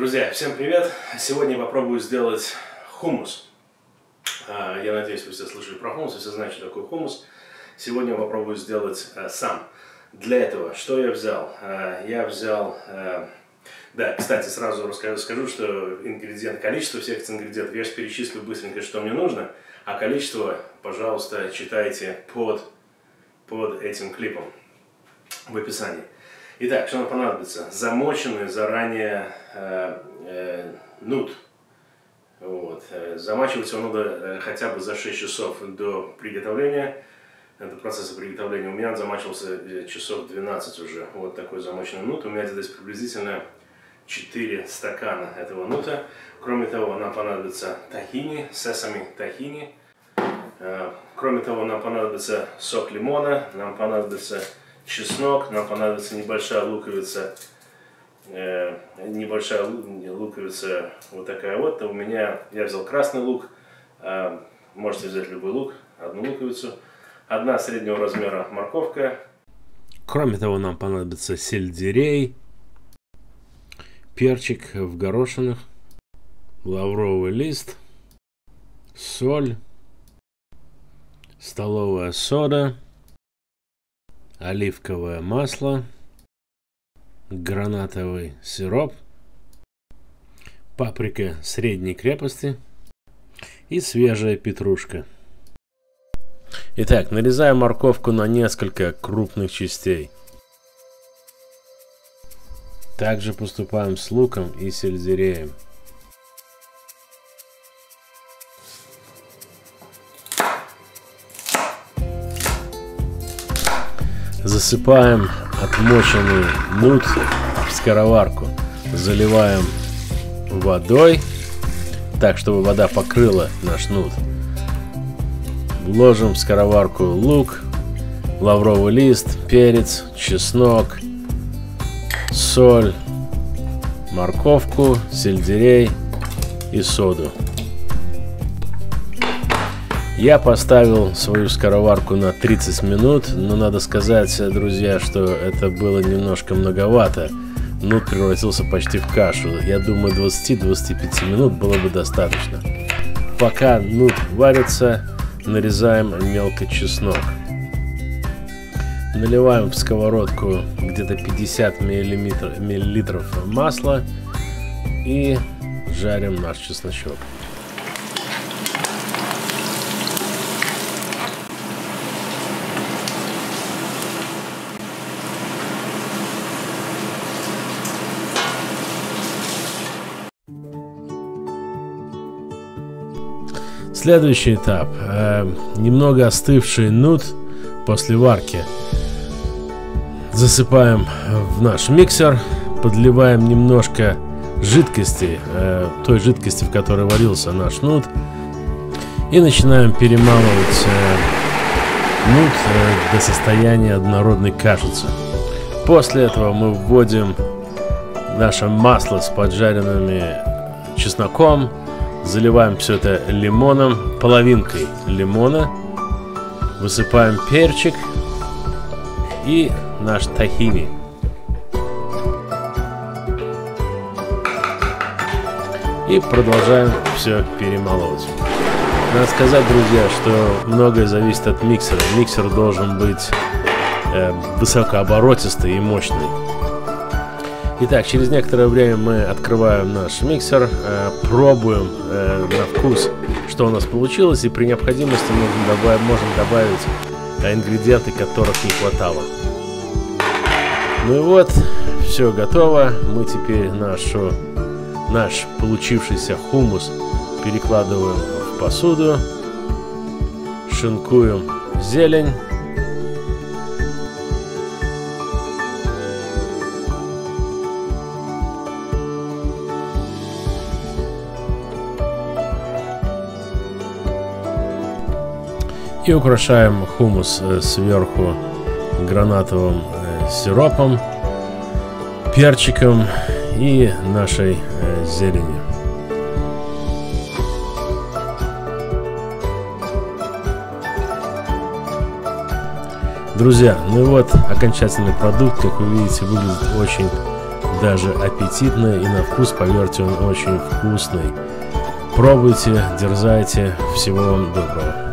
Друзья, всем привет! Сегодня попробую сделать хумус. А, я надеюсь, вы все слышали про хумус, вы все знаете, что такое хумус. Сегодня попробую сделать а, сам. Для этого что я взял? А, я взял... Да, кстати, сразу расскажу, скажу, что ингредиент, количество всех этих ингредиентов, я же перечислю быстренько, что мне нужно, а количество, пожалуйста, читайте под, под этим клипом в описании. Итак, что нам понадобится? Замоченный заранее э, э, нут. Вот. Э, замачивать его надо э, хотя бы за 6 часов до приготовления. Это процесса приготовления. У меня замачивался э, часов 12 уже. Вот такой замоченный нут. У меня здесь приблизительно 4 стакана этого нута. Кроме того, нам понадобится тахини, сесами тахини. Кроме того, нам понадобится сок лимона, нам понадобится чеснок, нам понадобится небольшая луковица, э, небольшая луковица вот такая вот. У меня, я взял красный лук, э, можете взять любой лук, одну луковицу, одна среднего размера морковка. Кроме того, нам понадобится сельдерей, перчик в горошинах, лавровый лист, соль, столовая сода, оливковое масло, гранатовый сироп, паприка средней крепости и свежая петрушка. Итак, нарезаем морковку на несколько крупных частей. Также поступаем с луком и сельдереем. Засыпаем отмоченный нут в скороварку. Заливаем водой, так, чтобы вода покрыла наш нут. Вложим в скороварку лук, лавровый лист, перец, чеснок, соль, морковку, сельдерей и соду. Я поставил свою скороварку на 30 минут, но надо сказать, друзья, что это было немножко многовато. Нут превратился почти в кашу. Я думаю, 20-25 минут было бы достаточно. Пока нут варится, нарезаем мелко чеснок. Наливаем в сковородку где-то 50 мл масла и жарим наш чесночок. Следующий этап. Э, немного остывший нут после варки. Засыпаем в наш миксер, подливаем немножко жидкости, э, той жидкости, в которой варился наш нут, и начинаем перемалывать э, нут э, до состояния однородной кашицы. После этого мы вводим наше масло с поджаренными чесноком, Заливаем все это лимоном, половинкой лимона. Высыпаем перчик и наш тахини. И продолжаем все перемалывать. Надо сказать, друзья, что многое зависит от миксера. Миксер должен быть э, высокооборотистый и мощный. Итак, через некоторое время мы открываем наш миксер, э, пробуем э, на вкус, что у нас получилось, и при необходимости можем добавить, можем добавить э, ингредиенты, которых не хватало. Ну и вот, все готово. Мы теперь нашу, наш получившийся хумус перекладываем в посуду, шинкуем зелень И украшаем хумус э, сверху гранатовым э, сиропом, перчиком и нашей э, зеленью. Друзья, ну и вот окончательный продукт, как вы видите, выглядит очень даже аппетитный и на вкус, поверьте, он очень вкусный. Пробуйте, дерзайте. Всего вам доброго.